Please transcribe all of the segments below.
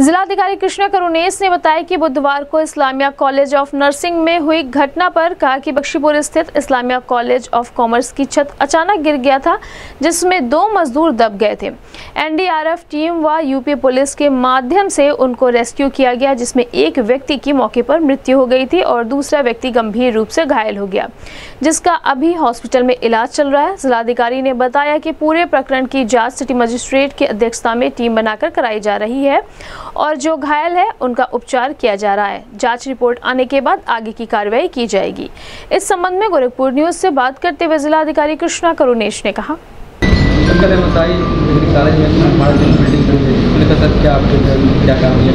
जिलाधिकारी कृष्णा करुणेश ने बताया कि बुधवार को इस्लामिया कॉलेज ऑफ़ नर्सिंग में हुई घटना पर कहा कि बख्शीपुर स्थित इस्लामिया कॉलेज ऑफ़ कॉमर्स की छत अचानक गिर गया था, जिसमें दो मजदूर दब गए थे। एनडीआरएफ टीम व यूपी पुलिस के माध्यम से उनको रेस्क्यू किया गया, जिसमें एक व्यक्ति की मौके पर मृत्यु हो गई थी और दूसरा व्यक्ति गंभीर रूप से घायल हो गया, जिसका अभी हॉस्पिटल में इलाज चल रहा है। जिलाधिकारी ने बताया कि पूरे प्रकरण की जाँच सिटी मजिस्ट्रेट की अध्यक्षता में टीम बनाकर कराई जा रही है और जो घायल है, उनका उपचार किया जा रहा है। जाँच रिपोर्ट आने के बाद आगे की कार्रवाई की जाएगी। इस संबंध में गोरखपुर न्यूज़ से बात करते हुए जिलाधिकारी कृष्णा करुणेश ने कहा। डिग्री कॉलेज में बिल्डिंग सर, क्या आपके क्या काम है?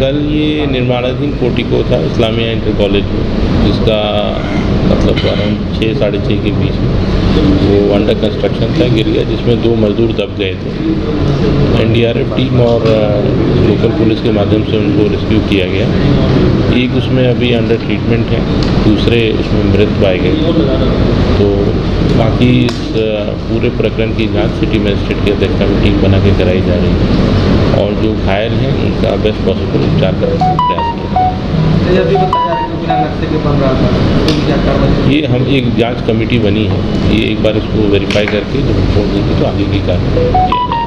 कल ये निर्माणाधीन पोर्टिको था, इस्लामिया इंटर कॉलेज में, जिसका मतलब अराउंड छः, साढ़े छः के बीच में। वो अंडर कंस्ट्रक्शन था, गिर गया, जिसमें दो मजदूर दब गए थे। एनडीआरएफ टीम और लोकल पुलिस के माध्यम से उनको रेस्क्यू किया गया। एक उसमें अभी अंडर ट्रीटमेंट है, दूसरे उसमें मृत पाए गए। तो बाकी इस पूरे प्रकरण की जाँच सिटी मजिस्ट्रेट की अध्यक्षता में टीम बना के कराई जा रही है और जो घायल हैं उनका बेस्ट पॉसिबल उपचार करने का प्रयास किया ये हम एक जाँच कमेटी बनी है ये एक बार इसको वेरीफाई करके जब रिपोर्ट देंगे तो आगे की कार्रवाई किया